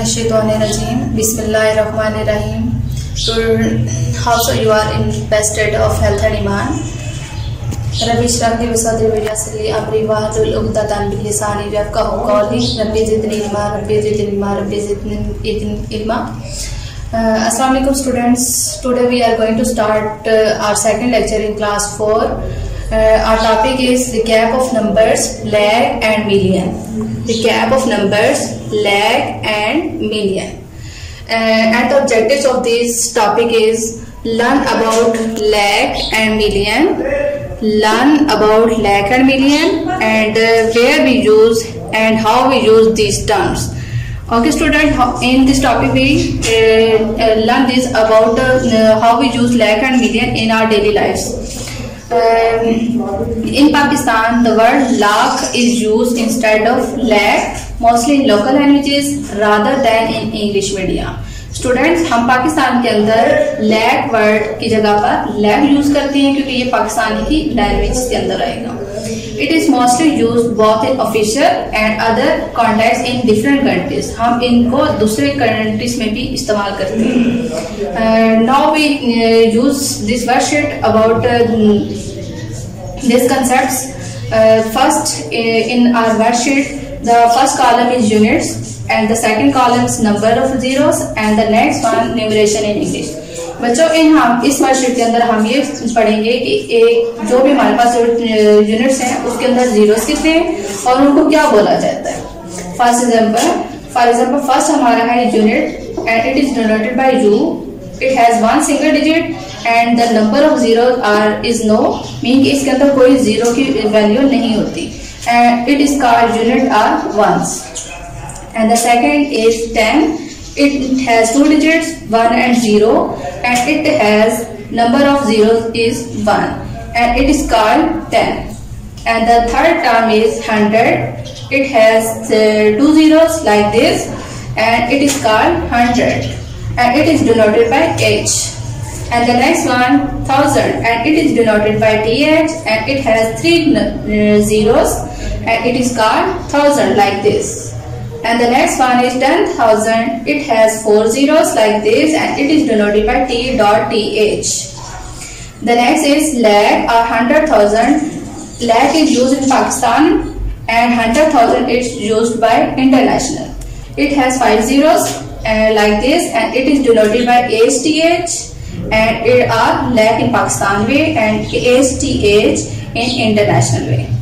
Bismillahirrahmanirrahim. Bismillahirrahmanirrahim. So, how so you are in best state of health and iman. रबी शराबी वसाद वजासली अमरी वाहदुल यफक़हु कौली रब्बी ज़िदनी इल्मा रब्बी ज़िदनी इल्मा रब्बी ज़िदनी इल्मा uh, students today we are going to start uh, our second lecture in class 4 uh, our topic is the gap of numbers lakh and million. The gap of numbers lakh and million. Uh, and the objectives of this topic is learn about lakh and million learn about lakh and million and uh, where we use and how we use these terms. Okay student in this topic we uh, uh, learn this about uh, how we use lakh and million in our daily lives in pakistan the word lakh is used instead of lakh mostly in local languages rather than in english media students हम पाकिस्तान के अंदर lakh word की जगह पर lack use करते हैं क्योंकि ये पाकिस्तान की लैंग्वेज के अंदर आएगा it is mostly use both in official and other contact in different countries हम इनको दूसरे कंट्रीज़ में भी इस्तेमाल करते हैं। Now we use this word about this concept first in our word the first column is units the second column is number of zeros and the next one numeration in English. बच्चों, इन हम, इस worksheet के अंदर हम ये पढ़ेंगे कि एक जो भी हमारे पास यूनिट्स हैं, उसके अंदर जीरोस कितने हैं और उनको क्या बोला जाता है। First example for example first हमारा है unit and it is denoted by U it has one single digit and the number of zero are is no mean इसके अंदर कोई ज़ीरो की वैल्यू नहीं होती। And it is called unit or ones and the second is 10 it has two digits 1 and 0 and it has number of zeros is 1 and it is called 10 and the third term is 100 it has uh, two zeros like this and it is called 100 and it is denoted by h. And the next one 1000 and it is denoted by th and it has three uh, zeros and it is called 1000 like this and the next one is 10,000. It has four zeros like this and it is denoted by T dot TH. The next is lakh or 100,000. Lakh is used in Pakistan and 100,000 is used by international. It has five zeros uh, like this and it is denoted by HTH and it are lakh in Pakistan way and HTH in international way.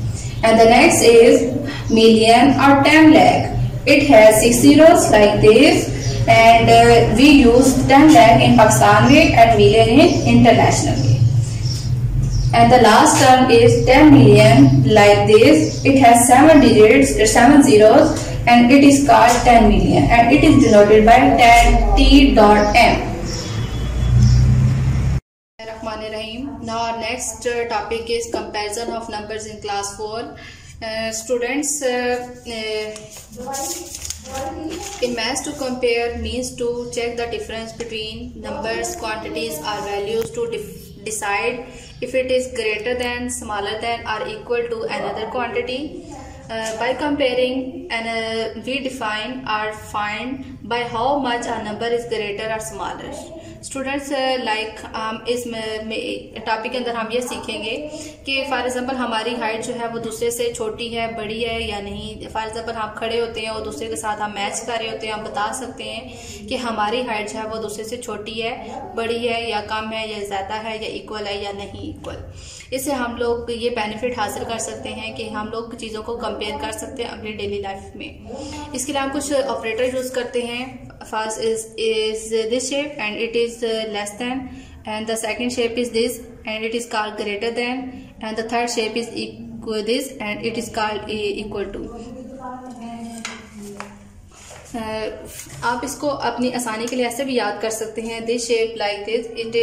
And the next is million or 10 lakh. It has six zeros like this and uh, we use 10 lakh in Pakistan way and million in international. And the last term is 10 million like this. It has 7 digits, 7 zeros and it is called 10 million and it is denoted by 10 T dot M. Now our next uh, topic is comparison of numbers in class 4. Uh, students uh, uh, in math to compare means to check the difference between numbers quantities or values to decide if it is greater than smaller than or equal to another quantity. Uh, by comparing and uh, we define or find by how much a number is greater or smaller students like हम इस topic के अंदर हम ये सीखेंगे कि for example हमारी height जो है वो दूसरे से छोटी है, बड़ी है या नहीं। फॉर एग्जांपल हम खड़े होते हैं और दूसरे के साथ हम मैच कर रहे होते हैं, हम बता सकते हैं कि हमारी हाइट जो है वो दूसरे से छोटी है, बड़ी है या कम है या ज़्यादा है या इक्वल है या नहीं इक्वल इससे हम लोग ये बेनिफिट हासिल कर सकते हैं कि हम लोग चीज़ों को कंपेयर कर सकते हैं अपनी डेली लाइफ में। इसके लिए हम कुछ ऑपरेटर यूज़ करते हैं। First is is this shape and it is uh, less than and the second shape is this and it is called greater than and the third shape is equal this and it is called equal to uh, आप इसको अपनी आसानी के लिए ऐसे भी याद कर सकते हैं this shape like this it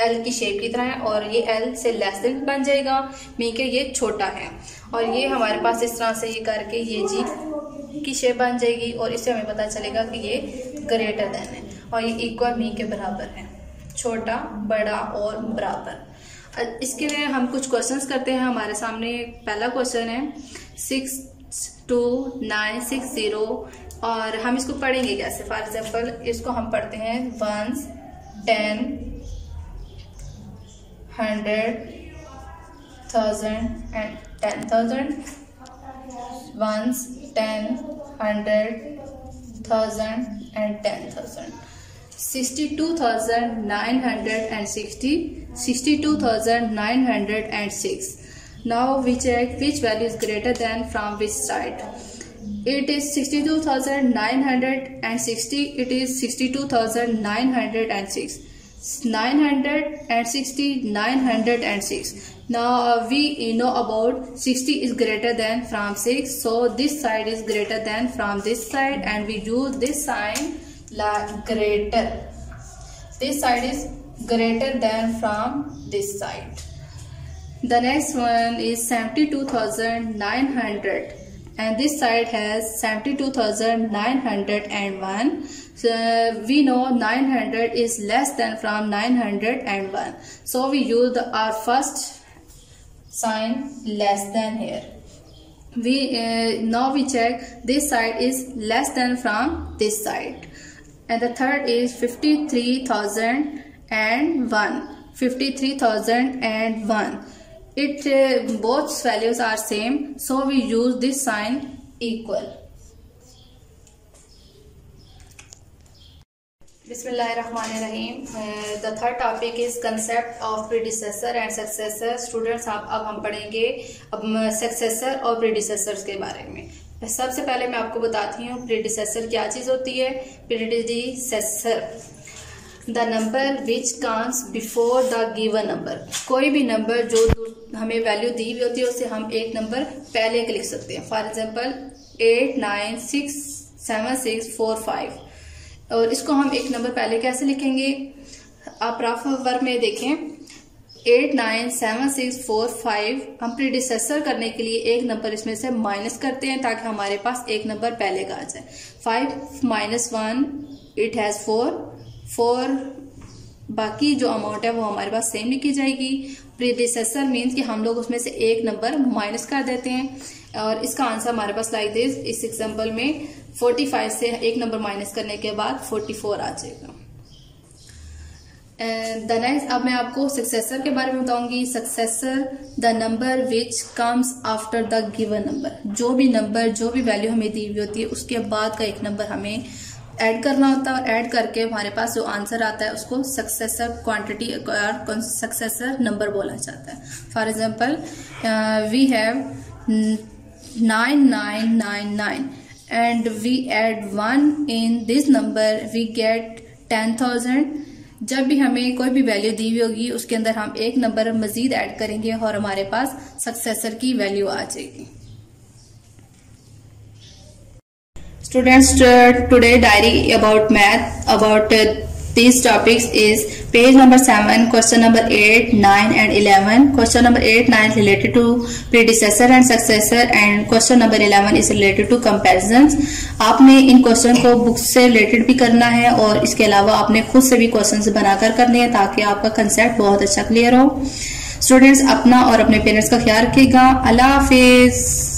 L की शेप की तरह है और ये एल से लेस देन बन जाएगा मीन के ये छोटा है और ये हमारे पास इस तरह से ये करके ये जी की शेप बन जाएगी और इससे हमें पता चलेगा कि ये ग्रेटर देन है और ये इक्वल मी के बराबर है। छोटा, बड़ा और बराबर। इसके लिए हम कुछ क्वेश्चंस करते हैं। हमारे सामने पहला क्वेश्चन है। Six two nine six zero और हम इसको पढ़ेंगे कैसे फॉर एग्ज़ाम्पल इसको हम पढ़ते हैं। Ones ten hundred thousand and ten thousand ones ten, hundred, thousand, and ten thousand. Sixty-two thousand nine hundred and sixty. Sixty-two thousand nine hundred and six. now we check which value is greater than from which side it is 62960 it is 62906 960 906 now uh, we know about 60 is greater than from 6. So this side is greater than from this side and we use this sign like greater. This side is greater than from this side. The next one is 72,900 and this side has 72,901. So we know 900 is less than from 901. So we use our first sign less than here. We uh, Now we check this side is less than from this side. And the third is 53,001. 53,001 it uh, both values are same so we use this sign equal बिसमीम the third topic is concept of predecessor and successor students आप अब हम पढ़ेंगे अब successor और predecessor के बारे में। सबसे पहले मैं आपको बताती हूँ प्रीडिसेसर क्या चीज़ होती है? Predecessor the number which comes before the given number कोई भी नंबर जो हमें वैल्यू दी हुई होती है, उसे हम एक नंबर पहले लिख सकते हैं। For example eight nine six seven six four five और इसको हम एक नंबर पहले कैसे लिखेंगे? आप रफ वर्क में देखें। Eight nine seven six four five. हम प्रीडिसेसर करने के लिए एक नंबर इसमें से माइनस करते हैं ताकि हमारे पास एक नंबर पहले का आ जाए। Five minus one it has four four बाकी जो अमाउंट है वो हमारे पास सेम लिखी जाएगी। प्रीडिसेसर मीन्स कि हम लोग उसमें से एक नंबर माइनस कर देते हैं। और इसका आंसर हमारे पास लाइक दिस इस एग्ज़ाम्पल में 45 से एक नंबर माइनस करने के बाद 44 आ जाएगा। द नेक्स्ट अब मैं आपको सक्सेसर के बारे में बताऊँगी। Successor the number which comes after the given number जो भी नंबर जो भी वैल्यू हमें दी हुई होती है, उसके बाद का एक नंबर हमें ऐड करना होता है और ऐड करके हमारे पास जो आंसर आता है, उसको सक्सेसर क्वांटिटी और सक्सेसर नंबर बोला जाता है। For example we have nine nine nine nine and we add one in this number, we get ten thousand जब भी हमें कोई भी वैल्यू दी हुई होगी, उसके अंदर हम एक नंबर मजीद ऐड करेंगे और हमारे पास सक्सेसर की वैल्यू आ जाएगी। Students today diary about math about these topics is page number 7, question number 8, 9 and 11. Question number 8, 9 is related to predecessor and successor and question number 11 is related to comparisons. आपने इन question को book से related भी करना है और इसके अलावा आपने खुद से भी क्वेश्चन बनाकर करने हैं ताकि आपका कंसेप्ट बहुत अच्छा क्लियर हो स्टूडेंट्स अपना और अपने पेरेंट्स का ख्याल रखिएगा अल्लाह हाफिज़